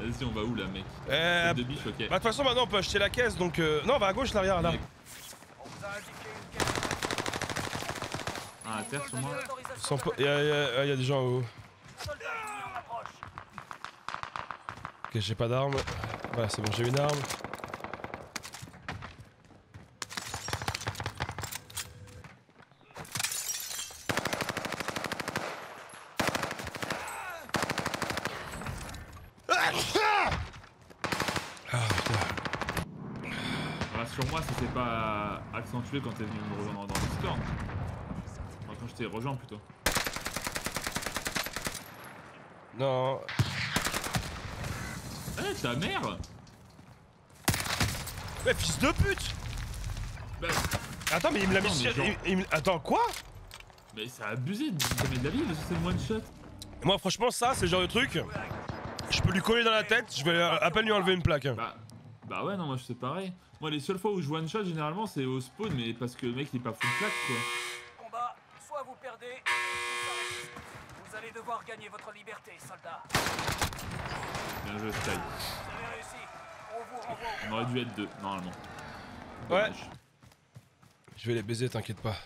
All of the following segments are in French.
Vas-y, on va où là, mec Euh, de biche, ok. Bah, de toute façon, maintenant on peut acheter la caisse donc. euh, Non, on va à gauche, l'arrière là. Ah, à terre sur moi. Sans po- Il y, a- il y a- il y a des gens en haut. Ok, j'ai pas d'arme. Voilà, c'est bon, j'ai une arme. Rassure-moi, ça s'est pas accentué quand t'es venu me rejoindre dans le. Enfin, quand je t'ai rejoint plutôt. Non. Eh, ta mère Mais fils de pute Bah, Attends, mais il me l'a mis sur- Attends, quoi mais ça a abusé de jamais de la vie, parce que c'est une one shot. Moi, franchement, ça, c'est le genre de truc. Je peux lui coller dans la tête, je vais à peine lui enlever une plaque. hein. Bah, bah ouais, non, moi je sais pareil. Moi, les seules fois où je one shot, généralement, c'est au spawn, mais parce que le mec il est pas full plaque quoi. Combat, soit vous perdez, soit. Vous allez devoir gagner votre liberté, soldats. Bien joué, Sky. On aurait dû être deux, normalement. Ouais. Dommage. Je vais les baiser, t'inquiète pas.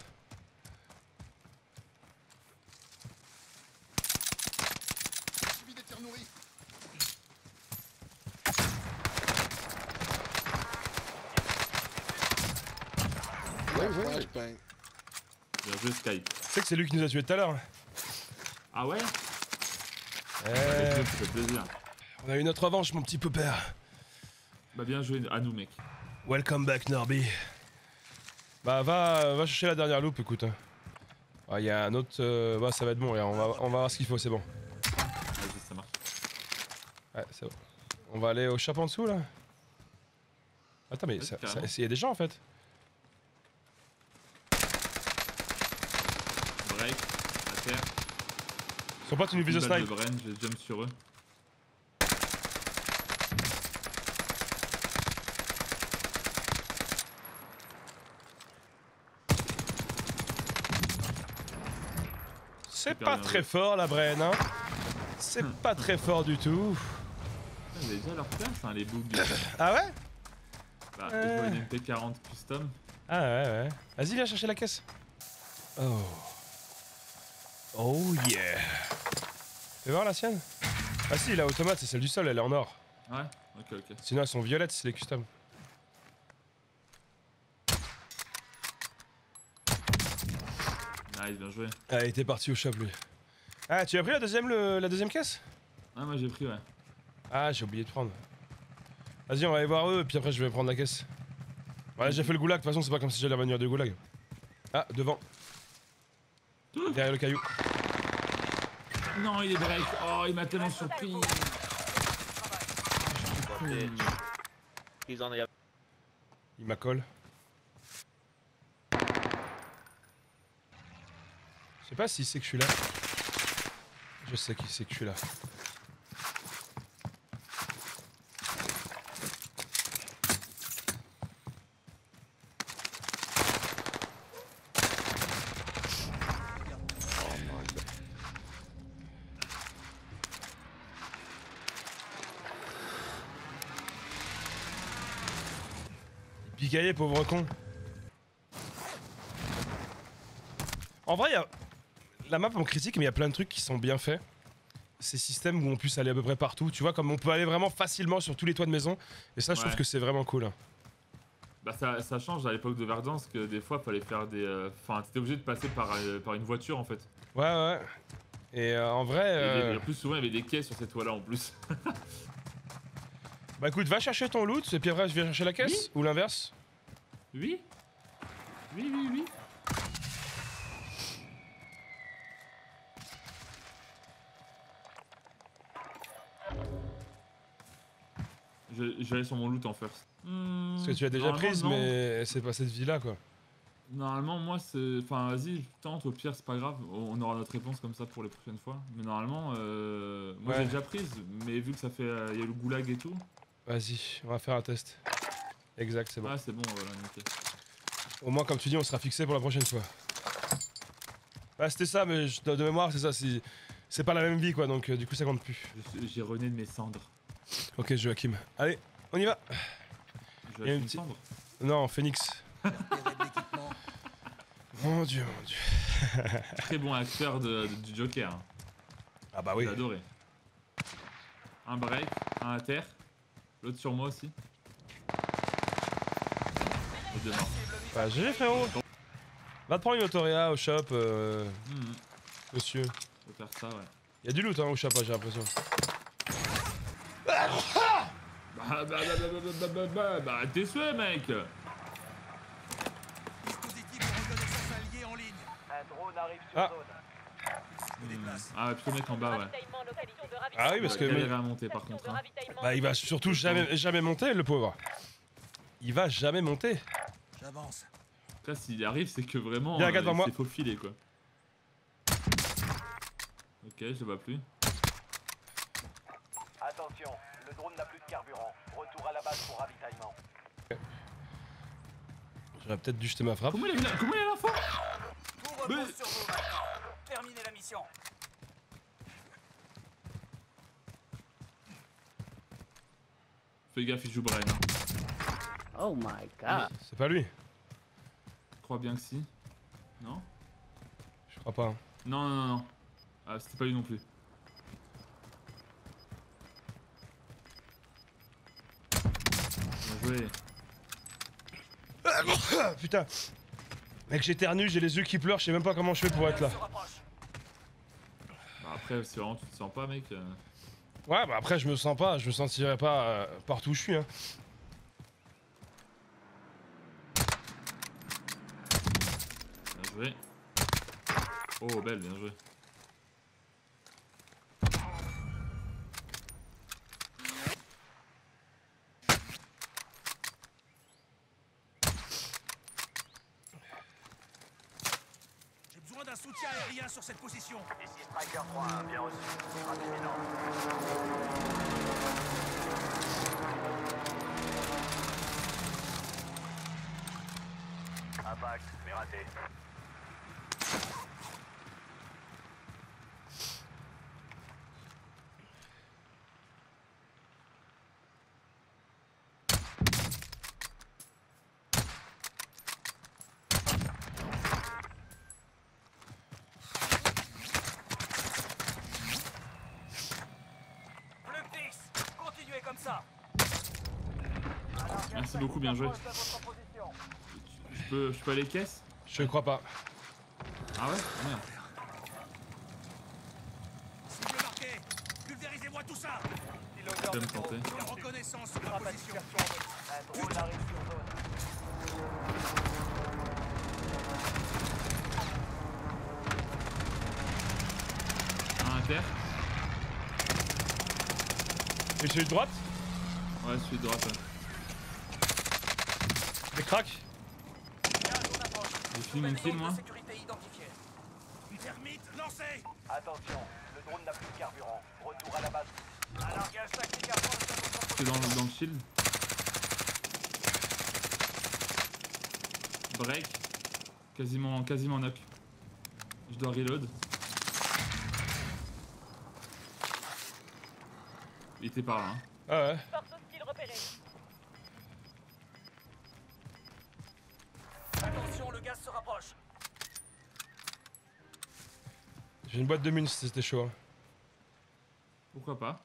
Subi des tirs nourris. Flashbang. Bien joué, Sky. Tu sais que c'est lui qui nous a tués tout à l'heure. Ah ouais Eh, Ça fait plaisir. On a eu notre revanche, mon petit pépère. Bah, bien joué à nous, mec. Welcome back, Norby. Bah, va, va chercher la dernière loupe, écoute. hein. Ah, il y a un autre. euh, bah, ça va être bon, regarde, on va, on va voir ce qu'il faut, c'est bon. Vas-y, ça marche. Ouais, c'est bon. On va aller au shop en dessous, là Attends, mais ça- ça- il y a des gens en fait. Break, à terre. Son pote, il nous vise au snipe. je jump sur eux. C'est pas bien très fort, la Bren, hein C'est pas très fort du tout. Ah, déjà leur place, hein, les bugs. Ah ouais? Bah, Euh. je vois une MP40 custom. Ah ouais, ouais. Vas-y, viens chercher la caisse. Oh. Oh yeah. Fais voir la sienne Ah si, la automate, c'est celle du sol, elle est en or. Ouais, ok, ok. Sinon, elles sont violettes, c'est les custom. Nice, bien joué. Ah, il était parti au shop, lui. Ah, tu as pris la deuxième, le- la deuxième caisse? Ah, moi j'ai pris, ouais. Ah, j'ai oublié de prendre. Vas-y, on va aller voir eux, puis après, je vais prendre la caisse. Ouais, j'ai fait le goulag, de toute façon, c'est pas comme si j'allais revenir du goulag. Ah, devant. Derrière le caillou. Non, il est break. Oh, il m'a tellement surpris. He's on the other. Il m'a Je sais pas s'il sait que je suis là. Je sais qu'il sait que je suis là. Picaillé, pauvre con. En vrai, y a... la map on critique, mais il y a plein de trucs qui sont bien faits. Ces systèmes où on puisse aller à peu près partout, tu vois, comme on peut aller vraiment facilement sur tous les toits de maison. Et ça, je trouve que c'est vraiment cool. hein. Bah ça, ça change à l'époque de Verdansk que des fois fallait faire des... euh, Enfin t'étais obligé de passer par, euh, par une voiture en fait. Ouais, ouais. Et euh, en vrai, Et, en plus souvent il y avait des quais sur ces toits là en plus. bah écoute, va chercher ton loot, et puis après je viens chercher la caisse, ou l'inverse. Oui Oui, oui, oui. Je, je vais aller sur mon loot en first. Hmm, Parce que tu l'as déjà prise, non. mais c'est pas cette vie-là, quoi. Normalement, moi, c'est. Enfin, vas-y, tente, au pire, c'est pas grave. On aura notre réponse comme ça pour les prochaines fois. Mais normalement, euh, moi Ouais. j'ai déjà prise, mais vu que ça fait. euh, Il y a le goulag et tout. Vas-y, on va faire un test. Exact, c'est bon. Ah, c'est bon, voilà, nickel. Au moins, comme tu dis, on sera fixé pour la prochaine fois. Ouais, c'était ça, mais de mémoire, c'est ça. C'est pas la même vie, quoi, donc euh, du coup, ça compte plus. J'ai rené de mes cendres. Ok, Joachim. Allez, on y va. Il y a vais une petite-. Non, Phoenix. Mon dieu, mon dieu. Très bon acteur de, de- du Joker. hein. Ah bah oui. J'ai adoré. Un break, un à terre. L'autre sur moi aussi. Et deux morts. Bah, GG, frérot. Va te prendre une autoréa au shop, euh, Hmm, monsieur. faut faire ça, ouais. Y'a du loot, hein, au shop, hein, j'ai l'impression. Bah, bah, bah, bah, bah, t'es sué, mec Ah. Ah, plutôt mec en bas, ouais. Ah oui, parce que. Il va monter par contre. Bah, il va surtout jamais, jamais monter, le pauvre. Il va jamais monter. J'avance. Là, s'il arrive, c'est que vraiment. Il, euh, il s'est faufilé, quoi. Ok, je le vois plus. N'a plus de carburant. Retour à la base pour ravitaillement. J'aurais peut-être dû jeter ma frappe. Comment il mis la- comment il l'info Tout repose Mais- sur vous maintenant. Terminez la mission. Fais gaffe, il joue Brain. Hein. Oh my god. C'est pas lui. Je crois bien que si. Non Je crois pas. hein. Non, non, non, non. Ah, c'était pas lui non plus. Joué. Putain. Mec, j'éternue, j'ai les yeux qui pleurent, je sais même pas comment je fais pour être là. Bah, après, si vraiment tu te sens pas, mec. euh, Ouais, bah après, je me sens pas, je me sentirais pas euh, partout où je suis. Hein. Bien joué. Oh, belle, bien joué. Soutien aérien sur cette position. Ici Striker 3, bien reçu. Impact, mais raté. Plus que 10. Continuez comme ça. Merci beaucoup, bien joué. Je peux, je peux aller caisse Je crois pas. Ah ouais? Ah, Merde. Cible marquée. Pulvérisez-moi tout ça. Je vais me tenter. La reconnaissance sur ma position. Un drone arrive sur zone. Un à terre Et celui de droite? Ouais, celui de droite. ouais. Cracks J'ai fini mon kill, moi. lancé. Attention, le drone n'a plus de carburant. Retour à la base. Un largage C'est le- dans le shield. Break. Quasiment, quasiment knock. Je dois reload. Il était par là. Hein. Ah ouais. J'ai une boîte de munes si c'était chaud. hein. Pourquoi pas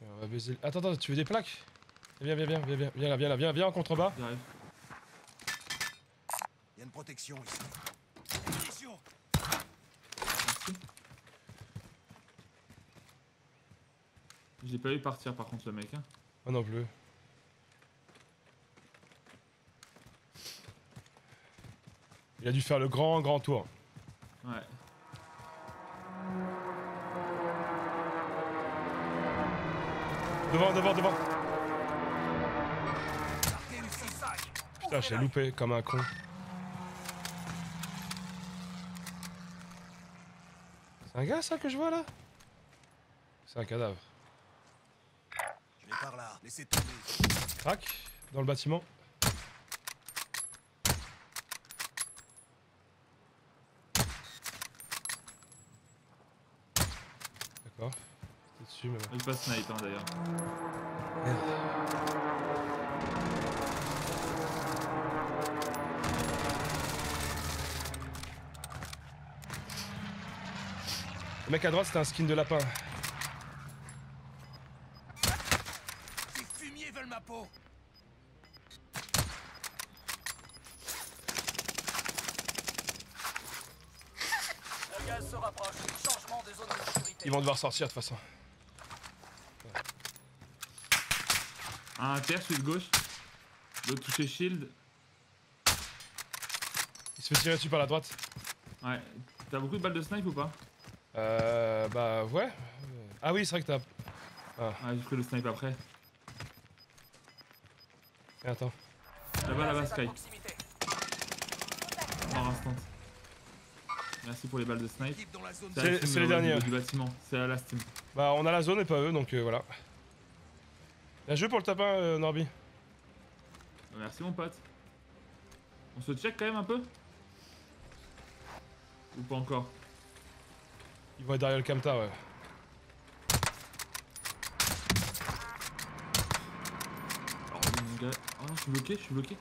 On va baiser. le- Attends, attends, tu veux des plaques? Viens, viens, viens, viens, viens, viens là, viens là, viens, viens en contrebas. J'arrive. Il y a une protection ici. Merci. Je l'ai pas vu partir par contre le mec. Hein. Moi non plus. Il a dû faire le grand, grand tour. Ouais. Devant, devant, devant. Marqué ici. 5. Putain, j'ai loupé comme un con. C'est un gars ça que je vois là? C'est un cadavre. Je vais par là. Laissez tomber. Crac. dans le bâtiment. D'accord. Dessus, mais. Il passe snipe hein, d'ailleurs. Le mec à droite, c'était un skin de lapin. Ces fumiers veulent ma peau Le gaz se rapproche. Changement de zone de sécurité. Ils vont devoir sortir de toute façon. Un terre, celui de gauche. L'autre touché shield. Il se fait tirer dessus par la droite. Ouais. T'as beaucoup de balles de snipe ou pas? Euh. Bah ouais. Ah oui, c'est vrai que t'as. Ouais, j'ai pris le snipe après. Eh, attends. Là-bas, là-bas, Sky. Mort instant. Merci pour les balles de snipe. C'est- les euh, derniers. Du, du bâtiment. C'est à la team. Bah on a la zone et pas eux, donc euh, voilà. Bien joué pour le tapin, euh, Norby. Merci mon pote. On se check quand même un peu? Ou pas encore? Ils vont être derrière le Camta, ouais. Oh mon gars. Oh non, je suis bloqué, je suis bloqué.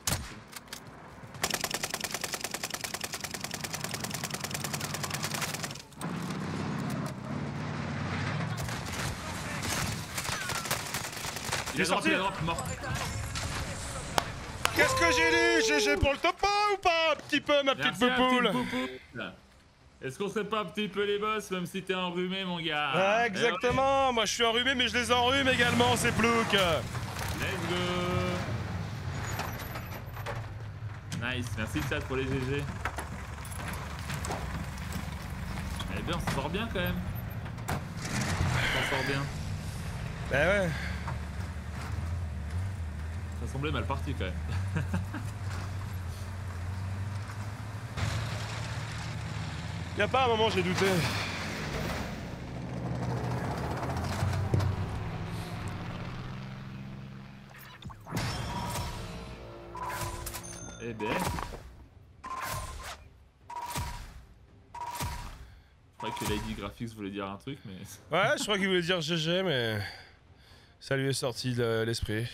Il est sorti, mort. Qu'est-ce que j'ai dit GG pour le tapin ou pas Un petit peu, ma petite poupoule. Est-ce qu'on serait pas un petit peu les boss, même si t'es enrhumé, mon gars? Ah, exactement Moi je suis enrhumé, mais je les enrhume également, ces ploucs Eh ouais. Let's go Nice, merci chat pour les GG. Eh bien, on s'en sort bien quand même. On s'en sort bien. Bah ouais. Semblait mal parti quand même. Y'a pas un moment j'ai douté. Eh ben. Je croyais que Lady Graphics voulait dire un truc, mais. Ouais, je crois qu'il voulait dire GG, mais ça lui est sorti de l'esprit.